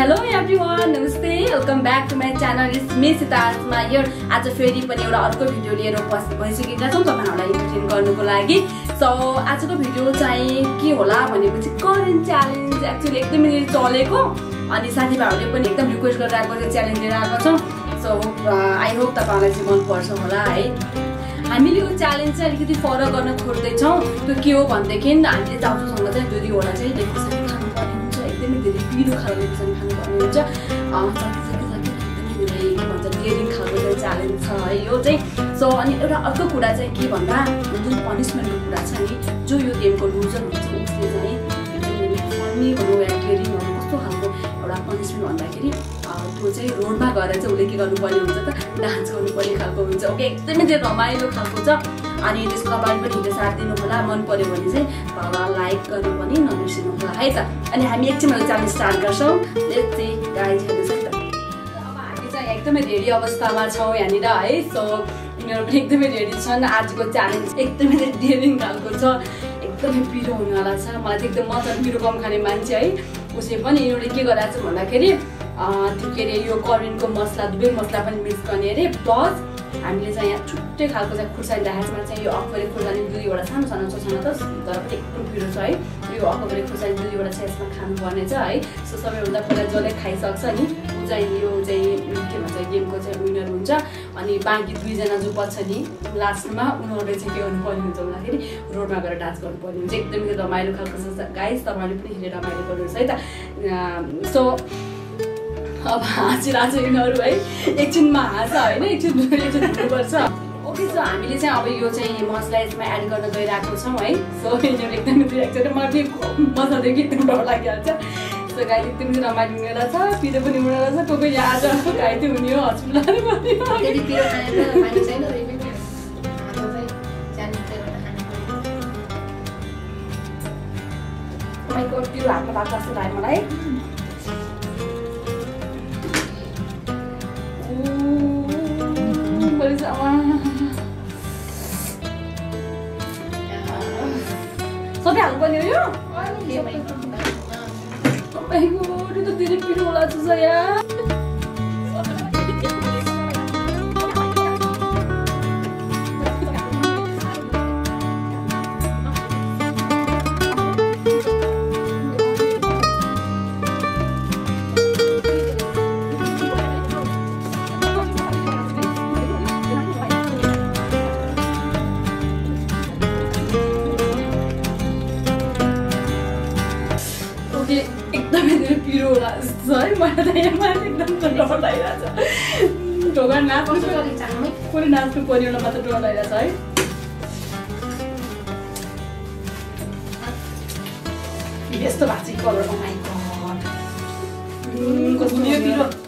Hello everyone नमस्ते welcome back to my channel is मे सिताजमा यो आज फेरि पनि एउटा अर्को भिडियो लिएर उपस्थित भइसकेका छौँ तपाईँहरूलाई इन्टरटेन गर्नुको लागि। सो आजको भिडियो चाहिँ के होला भनेपछि करेन्ट च्यालेन्ज एक्चुली एकदमै चलेको। अनि साथीभाइहरूले पनि एकदम रिक्वेस्ट गरेर आएको चाहिँ च्यालेन्ज लिएर आएको छौँ सो आई होप तपाईँहरूलाई चाहिँ मनपर्छ होला है। हामीले यो च्यालेन्ज चाहिँ अलिकति फलो गर्न खोज्दैछौँ। त्यो के हो भनेदेखि हामीले चाउचुसँग चाहिँ दुई दुईवटा चाहिँ पिरो खालको डेकोरेसन खानुपर्ने हुन्छ साथी साथी साथी एकदमै धेरै के भन्छ डेरिङ खालको चाहिँ च्यालेन्ज छ है यो चाहिँ सो अनि एउटा अर्को कुरा चाहिँ के भन्दा जुन पनिसमेन्टको कुरा छ नि जो यो गेमको लुजर हुन्छ उसले चाहिँ भनौँ या डेरिङहरू कस्तो खालको एउटा पनिसमेन्ट भन्दाखेरि त्यो चाहिँ रोडमा गएर चाहिँ उसले के गर्नुपर्ने हुन्छ त डान्स गर्नुपर्ने खालको हुन्छ ओके एकदमै धेरै रमाइलो खालको छ अनि त्यसको तपाईँले पनि हिजो साथ दिनु होला मन पऱ्यो भने चाहिँ तल लाइक गर्नु पनि नबिर्सिनु होला है त? अनि हामी एकछिनमा च्यालेन्ज स्टार्ट गर्छौँ। चाहिँ हामी चाहिँ एकदमै रेडी अवस्थामा छौँ यहाँनिर है? सो यिनीहरू पनि एकदमै रेडी छन्। आजको च्यालेन्ज एकदमै डेरिङ खालको छ। एकदमै पिरो हुनेवाला छ। मलाई चाहिँ एकदम मजाले पिरो कम खाने मान्छे है? उसले पनि यिनीहरूले के गराएको छ भन्दाखेरि त्यो के अरे यो करेन्टको मसला दुवै मसला पनि मिक्स गर्ने अरे। प्लस हामीले चाहिँ यहाँ छुट्टै खालको चाहिँ खुर्सानी राखेको चाहिँ यो अकबरे खुर्सानी दुईवटा सानो सानो छोसानो त तर पनि एकदम पिरो छ है। यो अकबरे खुर्सानी दुईवटा चाहिँ यसमा खानुपर्ने छ है। सो सबैभन्दा पहिला जसले खाइसक्छ नि ऊ चाहिँ यो चाहिँ के भन्छ गेमको चाहिँ विनर हुन्छ। अनि बाँकी दुईजना जो पछि नि लास्टमा उनीहरूले चाहिँ के गर्नुपर्ने हुन्छ भन्दाखेरि रोडमा गएर डान्स गर्नुपर्ने हुन्छ। एकदमै रमाइलो खालको छ। गाइस तपाईँहरूले पनि हेरेर रमाइलो गर्नुहोस् है त। सो अब हाँसिरहेको छ यिनीहरू है एकछिनमा हाँस होइन एकछिन एकछिन हुनुपर्छ ओके सो हामीले चाहिँ अब यो चाहिँ मसला यसमा एड गर्न गइरहेको छौँ है। सो यिनीहरू एकदमै दिइरहेको छ मलाई फेरि मजा देखि एकदम डर लागिहाल्छ सो गाई एकदमै रमाइलो हुने रहेछ। पिरो पनि हुने रहेछ। को कोही आज घाइते हुने हो। हस्पिटल तपाईँको पिरो हातमा भएको जस्तो लाग्यो मलाई। सबै हाल्नुपर्ने हो यो तपाईँको त्यो त धेरै पिरो होला छ यहाँ ढोका नाच्नु होला मात्र डर लागिरहेछ है यस्तो भएको चाहिँ कलर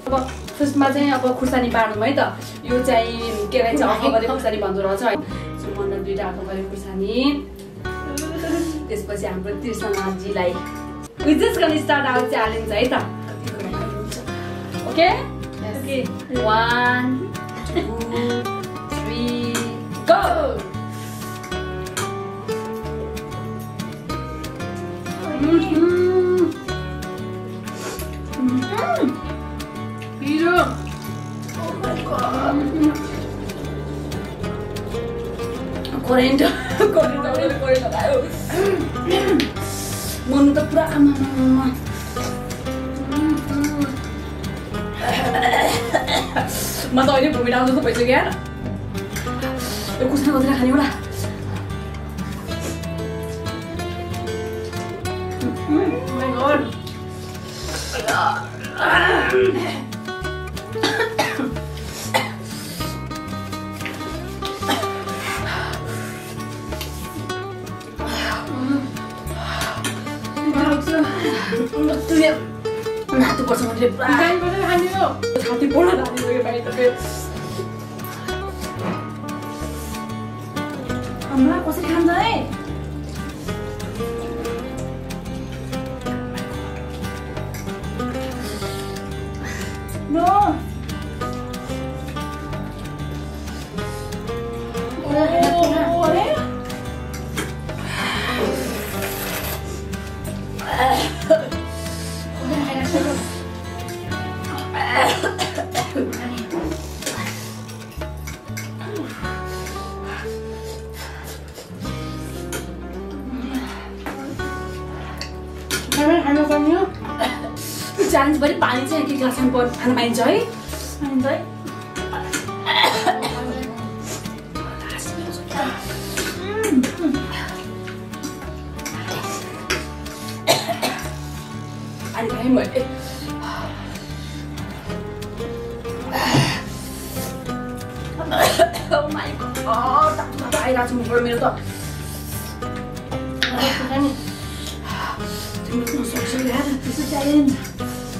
अब फर्स्टमा चाहिँ अब खुर्सानी पार्नु है त यो चाहिँ के भन्छ अखबारे खुर्सानी भन्दो रहेछ है सुमन दुइटा अखबारे खुर्सानी त्यसपछि हाम्रो त्रिसनाजीलाई just gonna start our challenge है त okay okay one two three go पिरो करेन्ट करेन्ट करेन्ट करेन्ट लगायो आउँछ जस्तो भइसक्यो यार यो कुसना कतिलाई खाने एउटा नातु पर्छ भने पुरा छाती पोल्न थालिसक्यो बाहिर त आमा कसरी खान्छ है नो च्यालेन्जभरि पानी चाहिँ के ग्लासमा पर खान पाइन्छ है? पाइन्छ है? पानी खाएँ मैले Oh my god, तातो तातो आइरहेको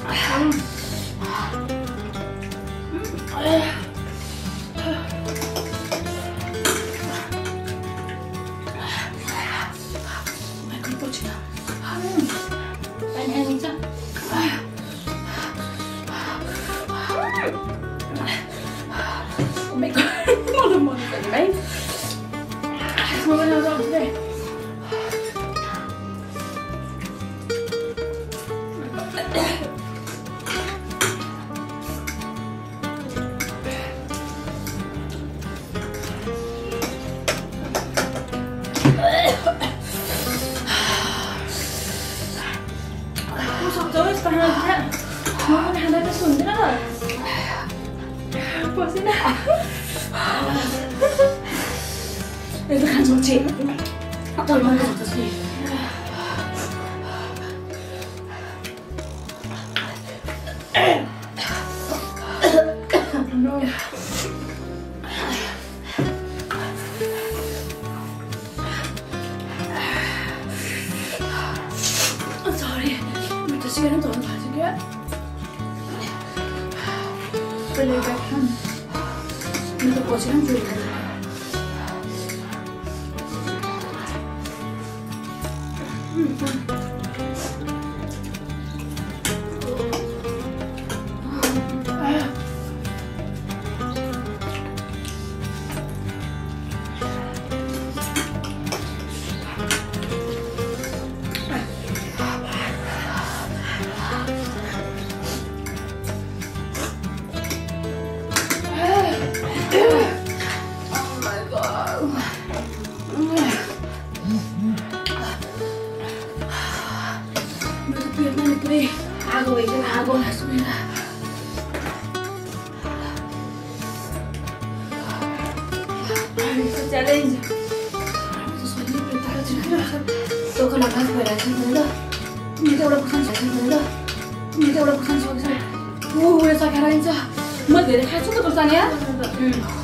छ मुखबाट मेरो त तिमीले नसक्छौ यार त्यसो च्यालेन्ज पछि पानी सक्छ हो यस्तो खाना म पनि खाँदा त्यस्तो हुँदैन पसिना यस्तो खान्छ छि men det ser inte ut tycker jag. Eller jag kan. भात भइरहेको छ भने ल मेरो एउटा छ ल मेरो एउटा कुसन सक्छ ऊ उयो सकेर आइन्छ म धेरै खान्छु त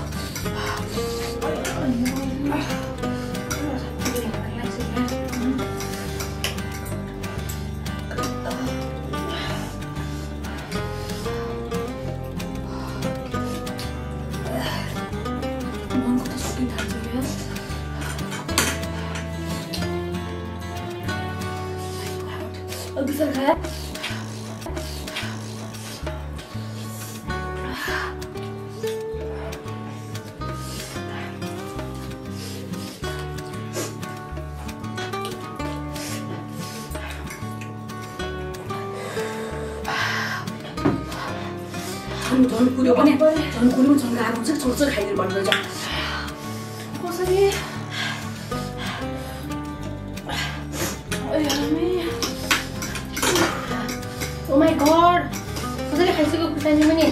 खाया झन् कुऱ्यो भने झन् कुऱ्यो झन् गाह्रो हुन्छ छोड्छ खाइदिनु पर्दछ कसरी खाइसक्यो खुर्सानी पनि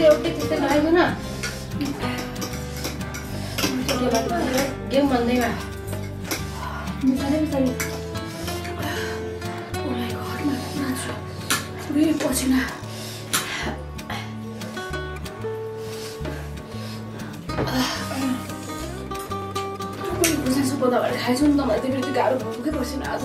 एउटै त्यस्तै लगाइदिनु न गेम भन्दैमा पसिना खुर्सानी सुपो खाएछु नि त मलाई त्यो फेरि गाह्रो भोकै पसिना आज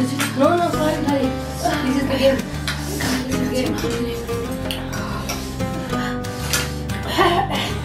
गर्न है no no sorry sorry this is the game म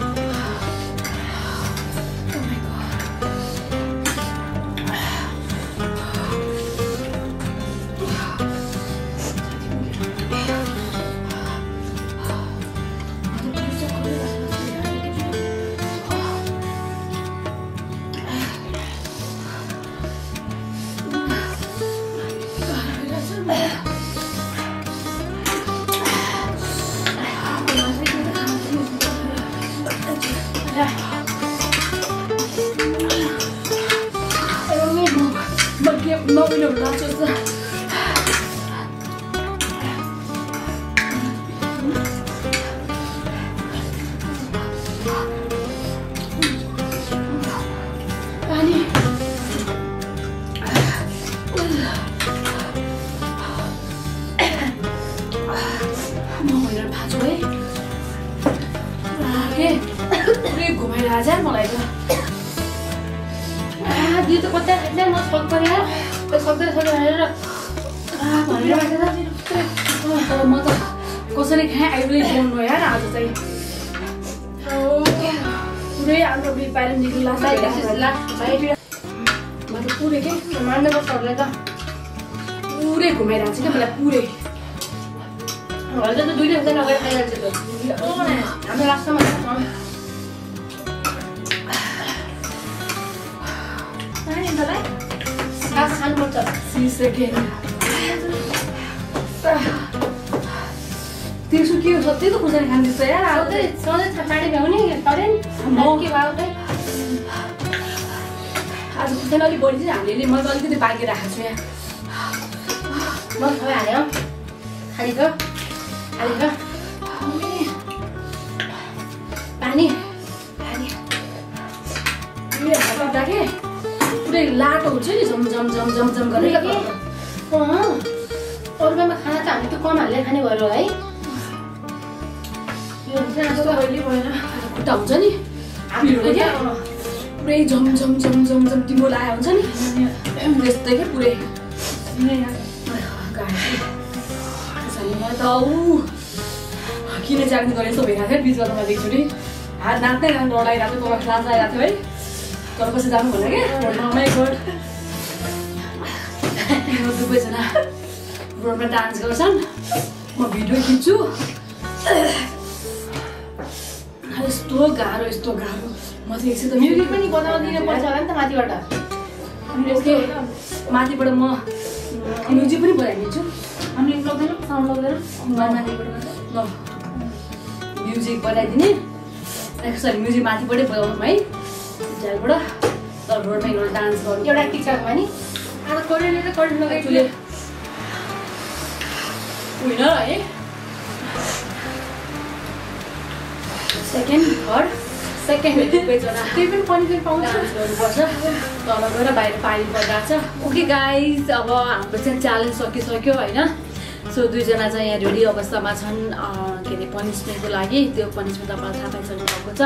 पुरै हाम्रो बिपाएर निक्ला म त पुरै के मान्नु पर्छहरूलाई त पुरै घुमाइरहेको छ क्या मलाई पुरै घरले त दुइटै हुँदैन गएर त हाम्रो लास्टमा खानुपर्छ त्यसो के हो सधैँ त खुर्सानी खाँदैछ यार आज सधैँ सधैँ साडी भ्याउने करेन्ट के भयो त आज खुर्सानी अलिक बढी चाहिँ हामीले मैले त अलिकति बाँकी राखेको छु यहाँ म हाल्यो खाली छ खाली पानी पानी। पुरै हात राखेँ पुरै लाटो हुन्छ नि झम झम झम झम झम गरेर के? खाना त हामी त कम हालेर खाने भयो है खुट्टा हुन्छ नि। पुरै झम झम झम झम झम तिम्रो लगाएको हुन्छ नि। त्यस्तै क्या पुरै। त ऊ किन जाग्ने गरे यस्तो भइरहेको थियो बिचमा तपाईँ देख्छु नि। हात नाच्दै नाच्नु डराइरहेको थियो तपाईँ लाज थियो है। तर पछि जानु भन्दा क्या गड दुवैजना रोडमा डान्स गर्छन्। म भिडियो खिच्छु। यस्तो गाह्रो यस्तो गाह्रो। म चाहिँ एकछिन त म्युजिक पनि बनाउनु पर्छ होला नि त माथिबाट। माथिबाट म म्युजिक पनि बनाइदिन्छु हामी लग्दैन साउन्ड लग्दैन माथिबाट ल। म्युजिक बनाइदिने सरी म्युजिक माथिबाटै बनाउनु है। झ्यालबाट तर रोडमा एउटा डान्स गर्नु। एउटा टिचरमा नि। आज करेन्ट करेन्ट एक्चुली लगाइदियो विनर है। सेकेन्ड थर्ड सेकेन्ड दुवैजना त्यही पनि पनिसमेन्ट पाउँछ। तल गएर बाहिर पानी परिरहेको ओके गाइज अब हाम्रो चाहिँ च्यालेन्ज सकिसक्यो होइन? सो दुईजना चाहिँ यहाँ रेडी अवस्थामा छन् के अरे पनिसमेन्टको लागि। त्यो पनिसमेन्ट तपाईँलाई थाहा पाइसक्नु भएको छ।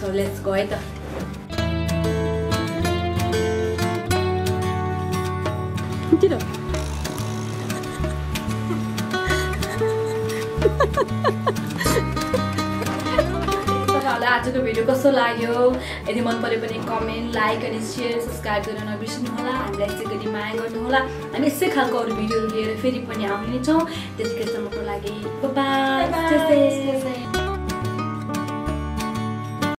सो लेट्स गो है त। किन आजको भिडियो कस्तो लाग्यो? यदि मन पऱ्यो भने कमेन्ट लाइक अनि सेयर सब्सक्राइब गर्न नबिर्सिनु होला हामीलाई यसै गरी माया गर्नुहोला। हामी यसै खालको अरू भिडियोहरू लिएर फेरि पनि आउने नै छौँ। त्यतिखेरसम्मको लागि.